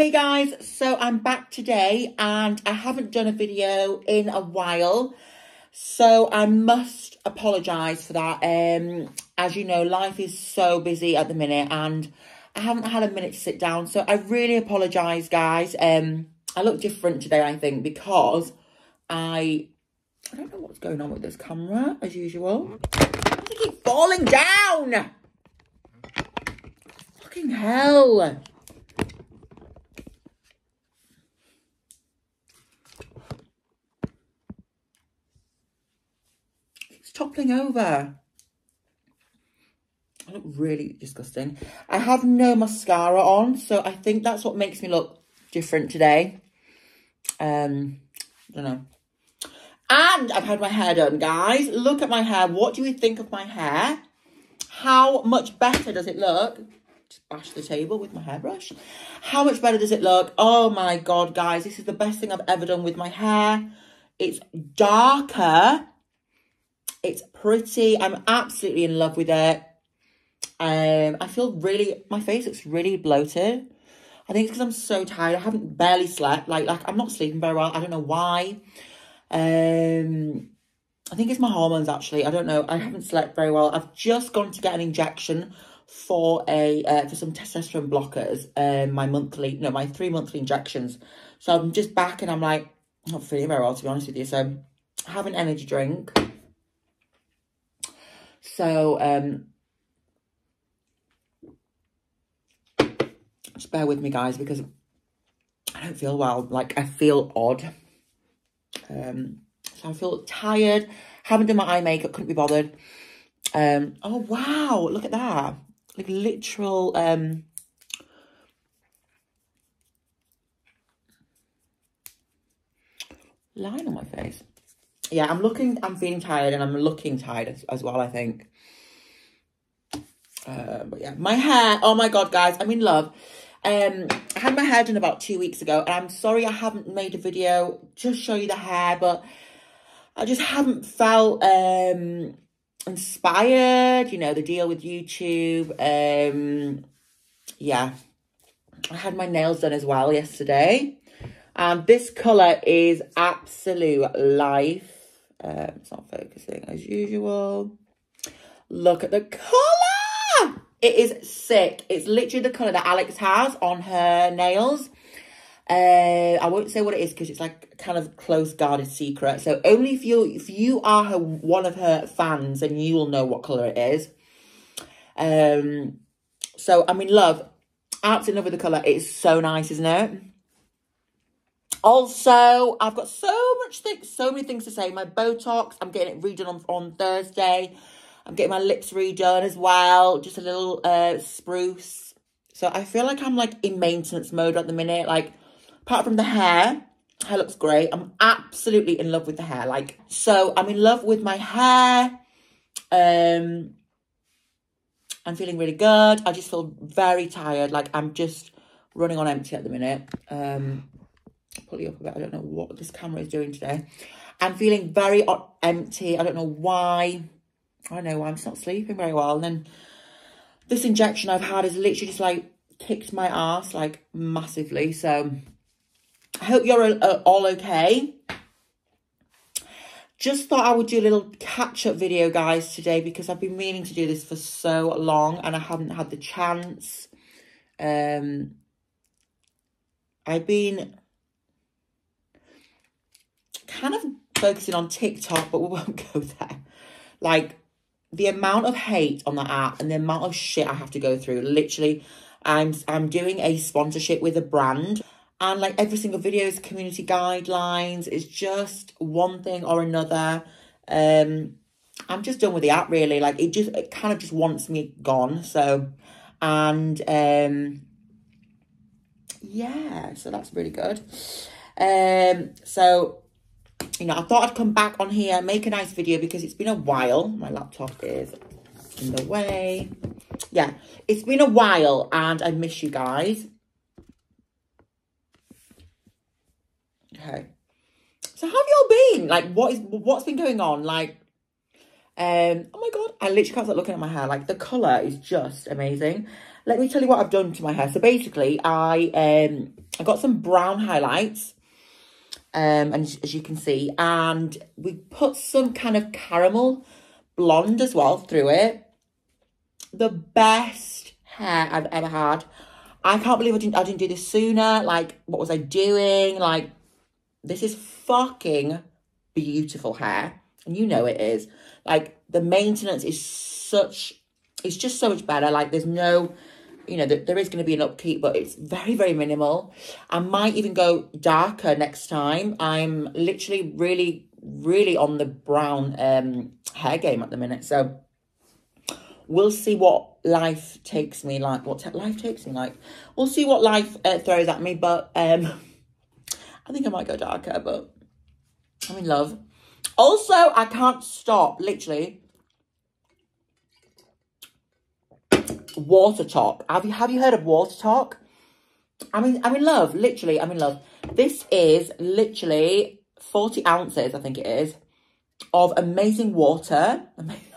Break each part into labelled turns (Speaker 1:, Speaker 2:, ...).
Speaker 1: Hey guys, so I'm back today and I haven't done a video in a while. So I must apologise for that. Um, as you know, life is so busy at the minute and I haven't had a minute to sit down. So I really apologise, guys. Um, I look different today, I think, because I... I don't know what's going on with this camera, as usual. I keep falling down! Fucking hell! Toppling over. I look really disgusting. I have no mascara on, so I think that's what makes me look different today. Um, I don't know. And I've had my hair done, guys. Look at my hair. What do you think of my hair? How much better does it look? Just bash the table with my hairbrush. How much better does it look? Oh my God, guys. This is the best thing I've ever done with my hair. It's darker it's pretty. I'm absolutely in love with it. Um, I feel really, my face looks really bloated. I think it's because I'm so tired. I haven't barely slept. Like, like I'm not sleeping very well. I don't know why. Um, I think it's my hormones actually. I don't know. I haven't slept very well. I've just gone to get an injection for a uh, for some testosterone blockers. Um, my monthly, no, my three monthly injections. So I'm just back and I'm like, not feeling very well to be honest with you. So I have an energy drink. So, um, just bear with me, guys, because I don't feel well. Like, I feel odd. Um, so I feel tired. Haven't done my eye makeup, couldn't be bothered. Um, oh, wow, look at that. Like, literal, um, line on my face yeah, I'm looking, I'm feeling tired and I'm looking tired as, as well, I think. Uh, but yeah, my hair, oh my God, guys, I'm in love. Um, I had my hair done about two weeks ago and I'm sorry I haven't made a video to show you the hair, but I just haven't felt um, inspired, you know, the deal with YouTube. Um, yeah, I had my nails done as well yesterday. And this colour is Absolute Life. Um, it's not focusing as usual. Look at the colour. It is sick. It's literally the colour that Alex has on her nails. Uh, I won't say what it is because it's like kind of close guarded secret. So only if you if you are her one of her fans, then you will know what colour it is. Um, so I'm in love. Absolutely love with the colour. It's so nice, isn't it? Also, I've got so much things, so many things to say. My Botox, I'm getting it redone on, on Thursday. I'm getting my lips redone as well. Just a little uh, spruce. So I feel like I'm like in maintenance mode at the minute. Like, apart from the hair, hair looks great. I'm absolutely in love with the hair. Like, so I'm in love with my hair. Um, I'm feeling really good. I just feel very tired. Like, I'm just running on empty at the minute. Um, pull you up a bit. I don't know what this camera is doing today. I'm feeling very empty. I don't know why. I don't know why I'm just not sleeping very well. And then this injection I've had has literally just like kicked my ass like massively. So I hope you're uh, all okay. Just thought I would do a little catch-up video, guys, today because I've been meaning to do this for so long and I haven't had the chance. Um, I've been kind of focusing on TikTok, but we won't go there. Like, the amount of hate on that app and the amount of shit I have to go through. Literally, I'm I'm doing a sponsorship with a brand. And like every single video is community guidelines. It's just one thing or another. Um, I'm just done with the app really. Like it just it kind of just wants me gone. So and um yeah, so that's really good. Um so you know, I thought I'd come back on here, make a nice video because it's been a while. My laptop is in the way. Yeah, it's been a while and I miss you guys. Okay. So how have y'all been? Like, what is, what's been going on? Like, um, oh my God, I literally can't stop looking at my hair. Like, the colour is just amazing. Let me tell you what I've done to my hair. So basically, I, um, I got some brown highlights. Um, and as you can see, and we put some kind of caramel blonde as well through it. The best hair I've ever had. I can't believe I didn't I didn't do this sooner. Like, what was I doing? Like, this is fucking beautiful hair. And you know it is. Like, the maintenance is such, it's just so much better. Like, there's no, you know, there is going to be an upkeep, but it's very, very minimal. I might even go darker next time. I'm literally really, really on the brown um, hair game at the minute. So, we'll see what life takes me like what life takes me like we'll see what life uh, throws at me but um i think i might go darker but i'm in love also i can't stop literally WaterTok have you have you heard of WaterTok i mean i'm in love literally i'm in love this is literally 40 ounces i think it is of amazing water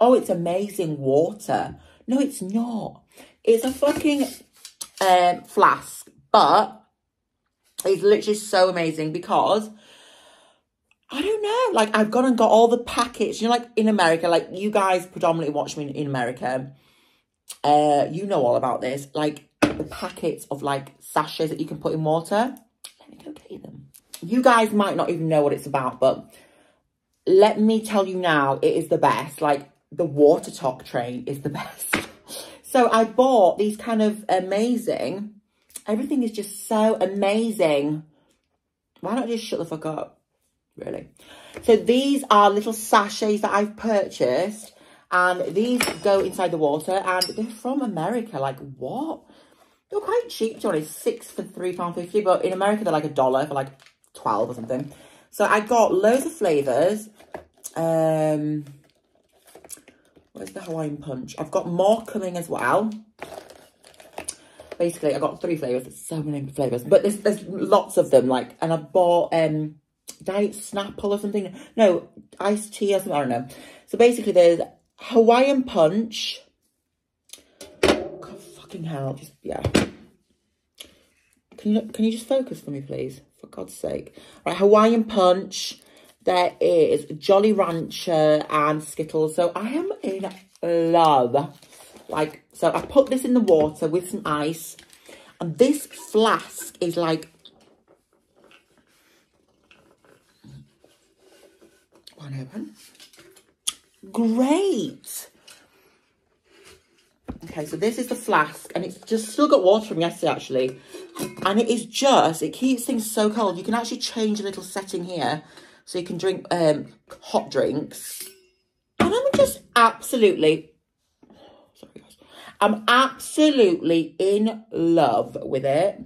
Speaker 1: oh, it's amazing water. No, it's not. It's a fucking um, flask, but it's literally so amazing because I don't know. Like I've gone and got all the packets. You know, like in America, like you guys predominantly watch me in, in America. Uh, you know all about this. Like the packets of like sachets that you can put in water. Let me go get them. You guys might not even know what it's about, but let me tell you now, it is the best. Like the WaterTok train is the best. So I bought these kind of amazing, everything is just so amazing. Why not just shut the fuck up? Really? So these are little sachets that I've purchased and these go inside the water and they're from America. Like what? They're quite cheap, to honest. Six for £3.50, but in America they're like a dollar for like 12 or something. So I got loads of flavours. Um, Where's the Hawaiian Punch? I've got more coming as well. Basically, I got three flavours. So many flavours. But there's, there's lots of them. Like, And I bought um, Diet Snapple or something. No, iced tea or something. I don't know. So basically, there's Hawaiian Punch. God, fucking hell. Just, yeah. Can you, can you just focus for me, please? For God's sake. Right, Hawaiian Punch there is Jolly Rancher and Skittles. So I am in love. Like, so I put this in the water with some ice. And this flask is like... One open. Great. Okay, so this is the flask. And it's just still got water from yesterday, actually. And it is just, it keeps things so cold. You can actually change a little setting here so you can drink um, hot drinks. And I'm just absolutely, sorry guys, I'm absolutely in love with it.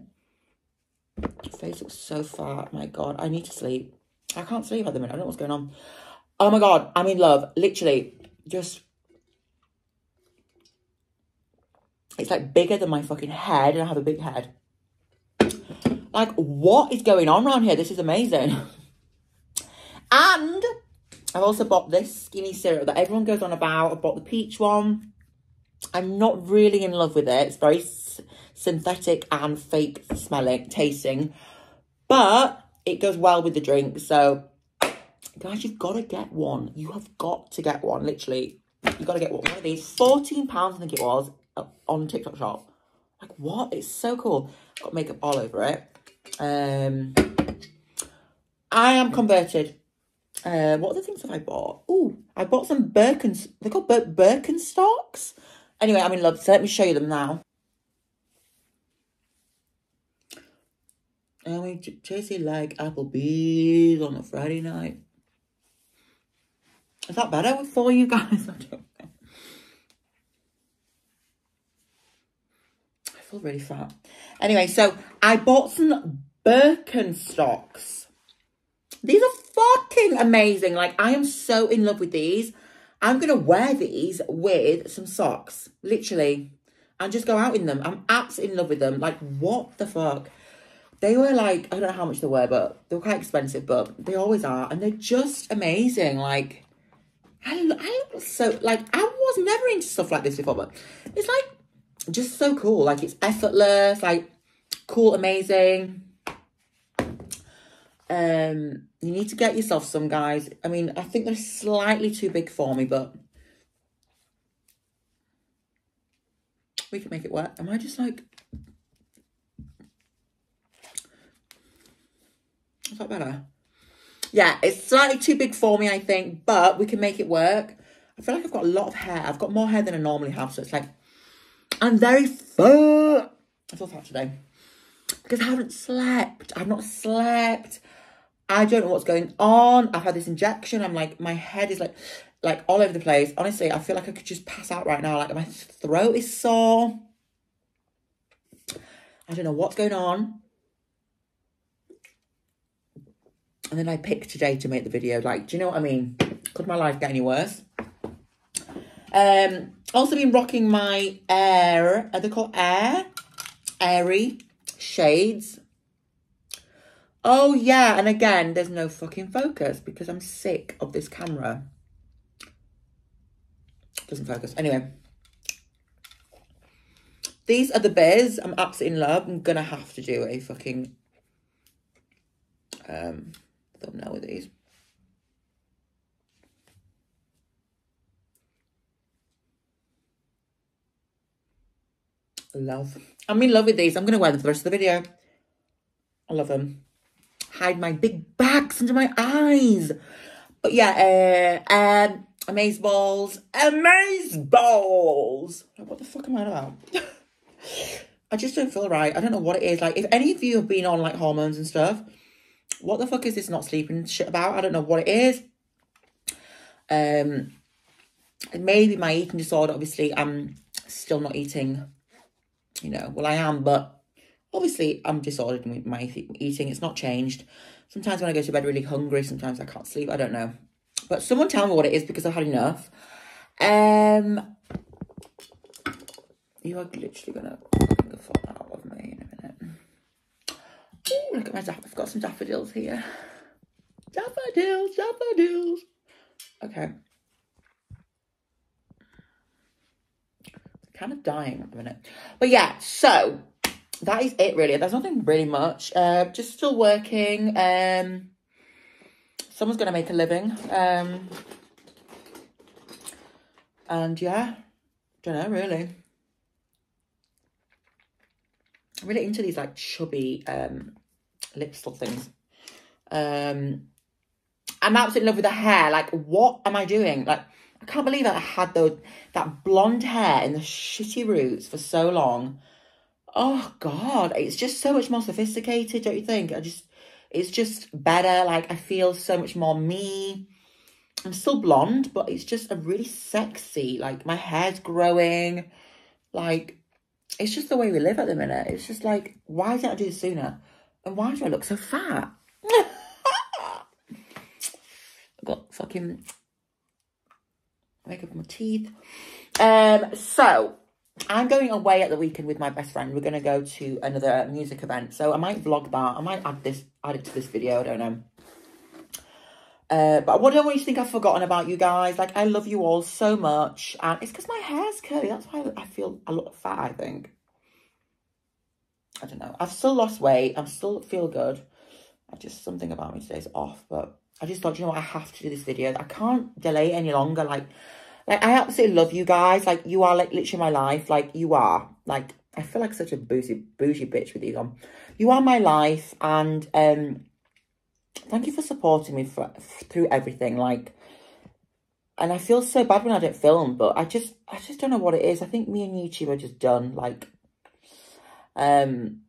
Speaker 1: Face looks so fat. My God, I need to sleep. I can't sleep at the minute. I don't know what's going on. Oh my God, I'm in love. Literally, just... It's like bigger than my fucking head and I have a big head. Like, what is going on around here? This is amazing. And I've also bought this skinny syrup that everyone goes on about. I bought the peach one. I'm not really in love with it. It's very synthetic and fake smelling, tasting. But it goes well with the drink. So, guys, you've got to get one. You have got to get one, literally. You've got to get one. One of these. £14, I think it was, uh, on TikTok shop. Like, what? It's so cool. Got makeup all over it. Um, I am converted. Uh, what other things have I bought? Oh, I bought some Birkens. They're called Bir Birkenstocks. Anyway, I'm in love. So let me show you them now. And we tasted like Applebee's on a Friday night. Is that better for you guys? I don't know. I feel really fat. Anyway, so I bought some Birkenstocks. These are fucking amazing. Like, I am so in love with these. I'm going to wear these with some socks, literally, and just go out in them. I'm absolutely in love with them. Like, what the fuck? They were like, I don't know how much they were, but they were quite expensive, but they always are. And they're just amazing. Like, I, I so, like, I was never into stuff like this before, but it's like, just so cool. Like, it's effortless. Like, cool, amazing. Um, you need to get yourself some, guys. I mean, I think they're slightly too big for me, but we can make it work. Am I just like... Is that better? Yeah, it's slightly too big for me, I think, but we can make it work. I feel like I've got a lot of hair. I've got more hair than I normally have, so it's like, I'm very fat. I feel fat today. Because I haven't slept. I've not slept. I don't know what's going on. I've had this injection. I'm like, my head is like, like all over the place. Honestly, I feel like I could just pass out right now. Like my throat is sore. I don't know what's going on. And then I picked today to make the video. Like, do you know what I mean? Could my life get any worse? Um, also been rocking my Air, are they called Air? Airy shades. Oh, yeah. And again, there's no fucking focus because I'm sick of this camera. Doesn't focus. Anyway. These are the bears. I'm absolutely in love. I'm to have to do a fucking um, thumbnail nowadays. Love. I'm in love with these. I'm going to wear them for the rest of the video. I love them. Hide my big bags under my eyes. But yeah, uh, um, Amaze Balls. Amaze Balls! What the fuck am I about? I just don't feel right. I don't know what it is. Like, if any of you have been on, like, hormones and stuff, what the fuck is this not sleeping shit about? I don't know what it is. Um, maybe my eating disorder. Obviously, I'm still not eating you know, well, I am, but obviously I'm disordered with my eating. It's not changed. Sometimes when I go to bed really hungry, sometimes I can't sleep. I don't know. But someone tell me what it is because I've had enough. Um, you are literally going to the fall out of me in a minute. Ooh, look at my daffodils. I've got some daffodils here. Daffodils, daffodils. Okay. kind of dying at the minute. But yeah, so that is it really. There's nothing really much. Uh, just still working. Um, someone's going to make a living. Um, and yeah, don't know really. I'm really into these like chubby um, lipstick things. Um, I'm absolutely in love with the hair. Like, what am I doing? Like, I can't believe I had those, that blonde hair and the shitty roots for so long. Oh, God. It's just so much more sophisticated, don't you think? I just, it's just better. Like, I feel so much more me. I'm still blonde, but it's just a really sexy. Like, my hair's growing. Like, it's just the way we live at the minute. It's just like, why didn't I do this sooner? And why do I look so fat? I've got fucking makeup on my teeth. Um, so I'm going away at the weekend with my best friend. We're going to go to another music event. So I might vlog that. I might add this, add it to this video. I don't know. Uh, but I don't want you to think I've forgotten about you guys. Like, I love you all so much. And it's because my hair's curly. That's why I feel a lot of fat, I think. I don't know. I've still lost weight. I still feel good. I just, something about me today's off. But I just thought, you know what? I have to do this video. I can't delay any longer. Like, like, I absolutely love you guys. Like, you are, like, literally my life. Like, you are. Like, I feel like such a bougie, bougie bitch with these on. You are my life. And, um, thank you for supporting me for, through everything. Like, and I feel so bad when I don't film, but I just, I just don't know what it is. I think me and YouTube are just done. Like, um,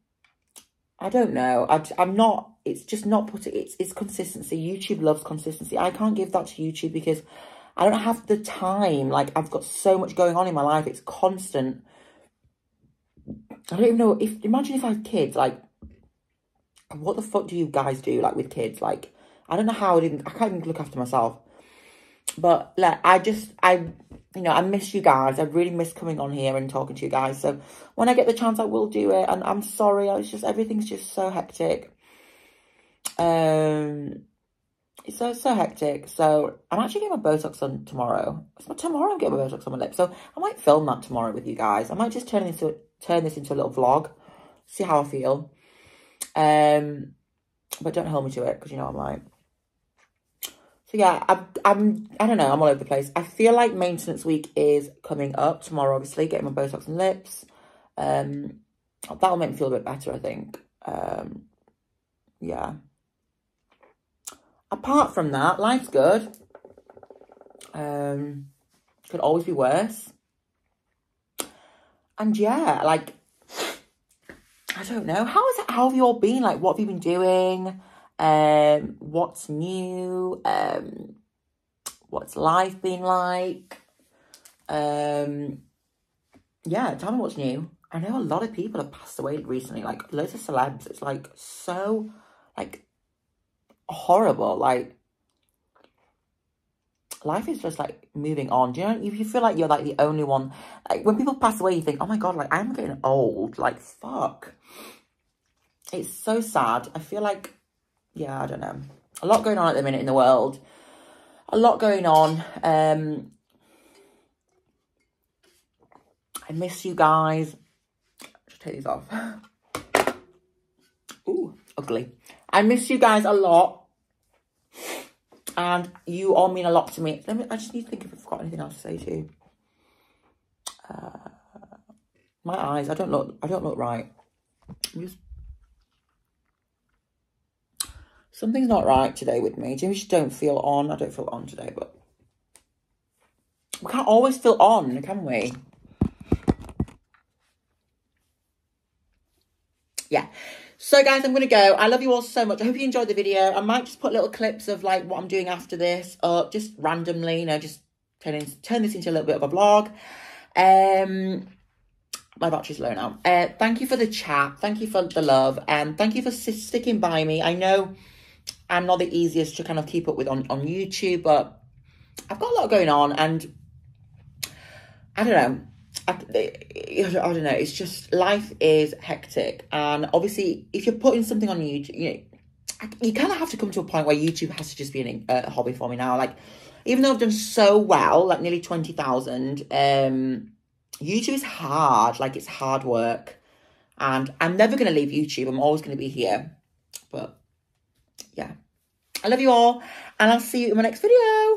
Speaker 1: I don't know. I, I'm not, it's just not putting, it's, it's consistency. YouTube loves consistency. I can't give that to YouTube because I don't have the time. Like, I've got so much going on in my life. It's constant. I don't even know if, imagine if I had kids, like, what the fuck do you guys do, like, with kids? Like, I don't know how I didn't, I can't even look after myself. But, like, I just, I, you know, I miss you guys. I really miss coming on here and talking to you guys. So, when I get the chance, I will do it. And I'm sorry, it's just, everything's just so hectic. Um, it's so, so hectic. So I'm actually getting my Botox on tomorrow. So tomorrow I'm getting my Botox on my lips. So I might film that tomorrow with you guys. I might just turn into, turn this into a little vlog. see how I feel. Um, but don't hold me to it because you know I'm like. So yeah, I'm, I'm, I don't know, I'm all over the place. I feel like maintenance week is coming up tomorrow, obviously, getting my Botox and lips. Um, that'll make me feel a bit better, I think. Um, yeah. Apart from that, life's good. Um, could always be worse. And yeah, like, I don't know. How is it? How have you all been? Like, what have you been doing? Um, what's new? Um, what's life been like? Um, yeah, tell me what's new. I know a lot of people have passed away recently, like loads of celebs. It's like so, like, horrible. Like, life is just like moving on. Do you know? If you feel like you're like the only one, like when people pass away, you think, oh my god, like I'm getting old. Like, fuck. It's so sad. I feel like yeah, I don't know. A lot going on at the minute in the world. A lot going on. Um, I miss you guys. Just take these off. Ooh, ugly. I miss you guys a lot. And you all mean a lot to me. Let me. I just need to think if I've got anything else to say to you. Uh, my eyes. I don't look. I don't look right. I'm just Something's not right today with me. Maybe just don't feel on. I don't feel on today, but we can't always feel on, can we? Yeah. So guys, I'm going to go. I love you all so much. I hope you enjoyed the video. I might just put little clips of like what I'm doing after this up just randomly, you know, just turn, turn this into a little bit of a vlog. Um, my battery's low now. Uh, thank you for the chat. Thank you for the love. And thank you for sticking by me. I know I'm not the easiest to kind of keep up with on, on YouTube, but I've got a lot going on and I don't know. I, I don't know. It's just life is hectic, and obviously, if you're putting something on YouTube, you know, you kind of have to come to a point where YouTube has to just be an, a hobby for me now. Like, even though I've done so well, like nearly twenty thousand, um, YouTube is hard. Like, it's hard work, and I'm never gonna leave YouTube. I'm always gonna be here, but yeah. I love you all, and I'll see you in my next video.